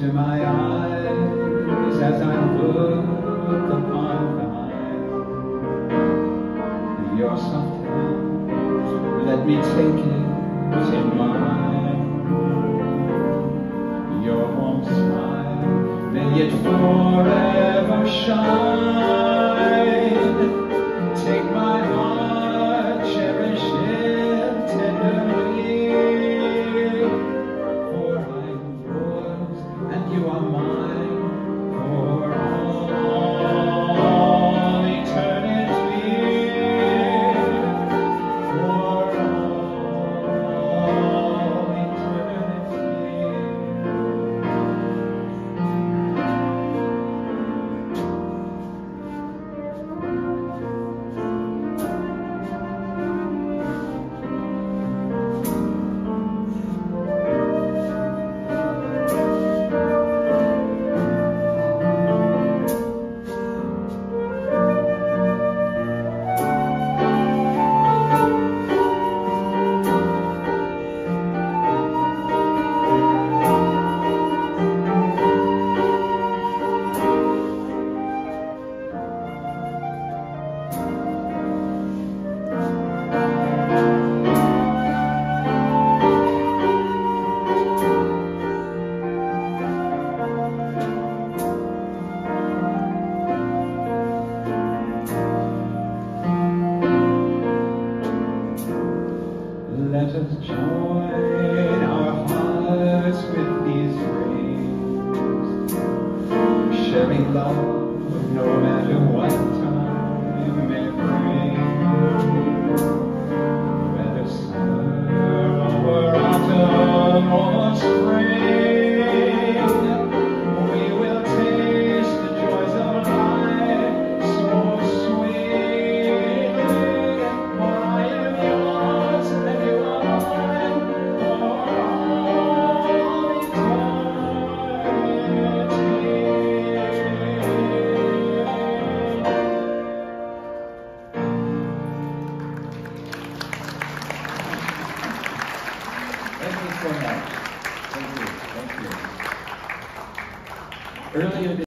to my eyes as I look upon thine. Your soft hand, let me take it in mine. Your warm smile, may it forever shine. Let us join our hearts with these rings, sharing love no matter what time you may bring. So much. Thank you. Thank you. Earlier